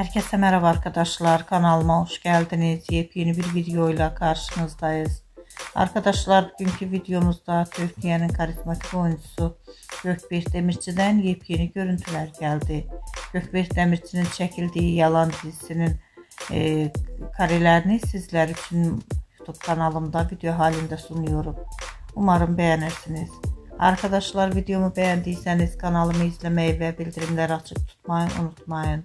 Herkese merhaba arkadaşlar. Kanalıma hoş geldiniz. Yepyeni bir videoyla karşınızdayız. Arkadaşlar bugünkü videomuzda Türkiye'nin karizmatik oyuncusu Gökberk Demirci'den yepyeni görüntüler geldi. Gökberk Demirci'nin çekildiği Yalan dizisinin e, karelerini sizler için YouTube kanalımda video halinde sunuyorum. Umarım beğenirsiniz. Arkadaşlar videomu beğendiyseniz kanalımı izlemeyi ve bildirimleri açık tutmayı unutmayın.